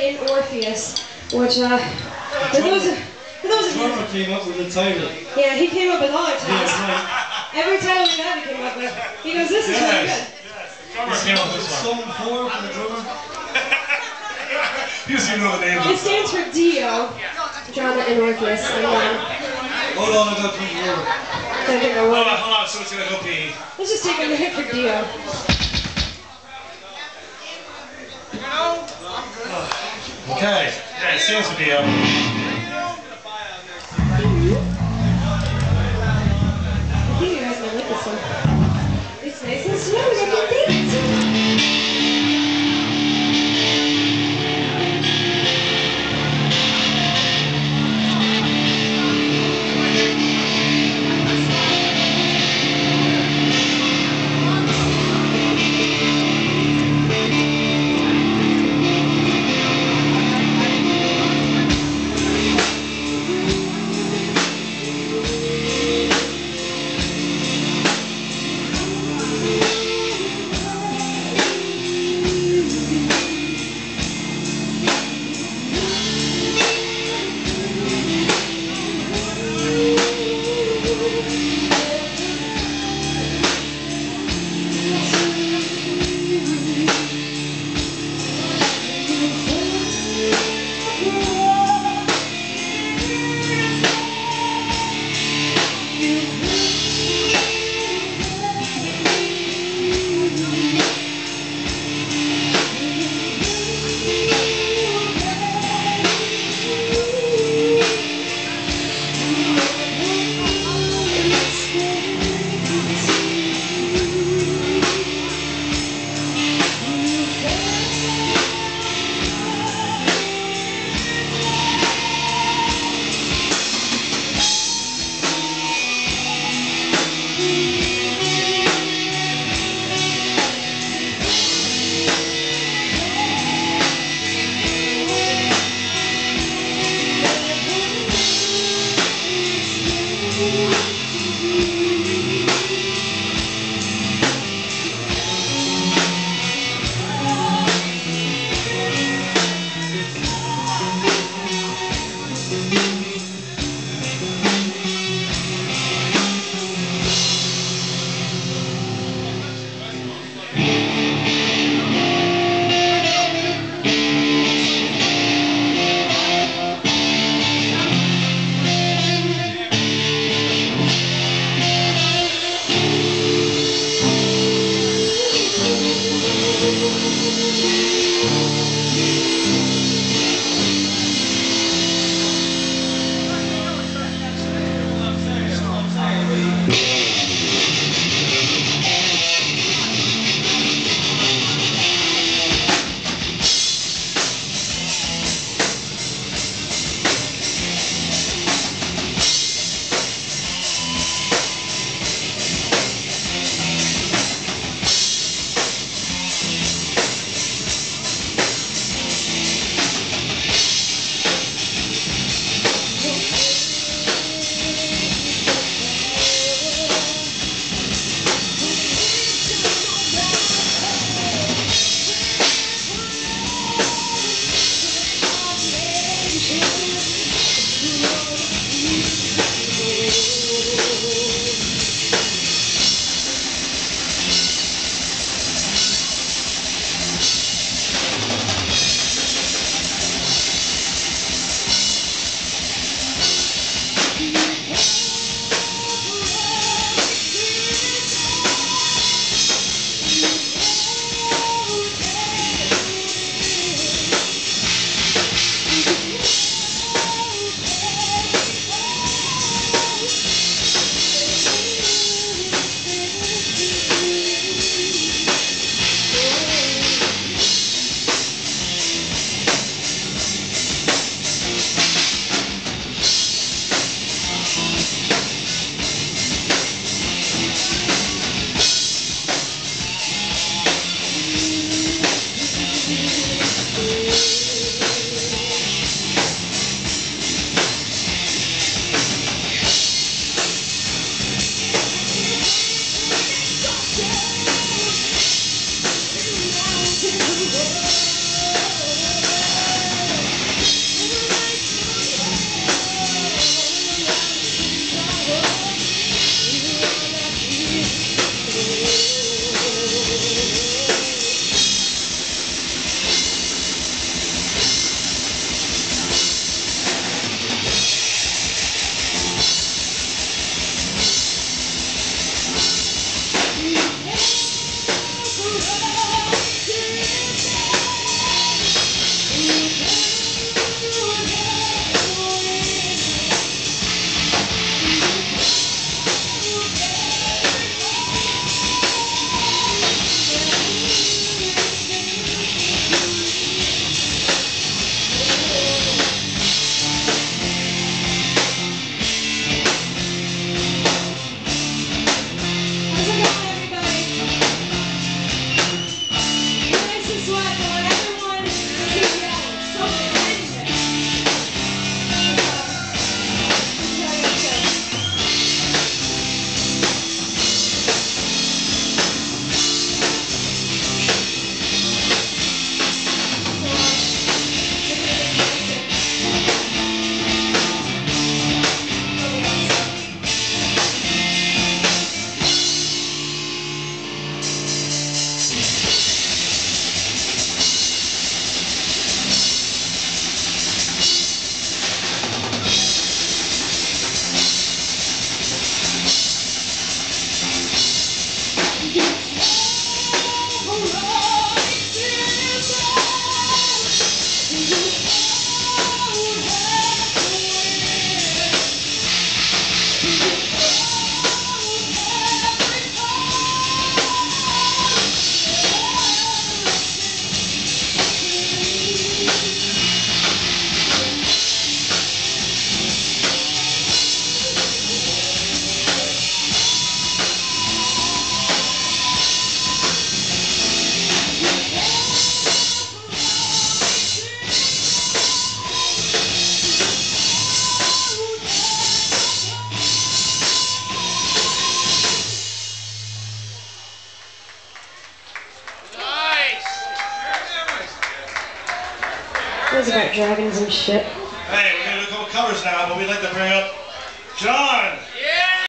in Orpheus, which, uh, for those, for those of you, Drummer came up with the title. yeah, he came up with all the Yeah, right. Every title we had, he came up with. He goes, this is really good. Drummer came up with this one. Song four from the drummer. He doesn't even know the name. It stands for Dio, drama in Orpheus. And, um, Hold on, I got three more. I think Hold on, hold on. So it's gonna go pee. Let's just take a minute for Dio. Okay. Okay, stands for Dio. I Was about dragons and shit. Hey, we're gonna do a couple covers now, but we'd like to bring up John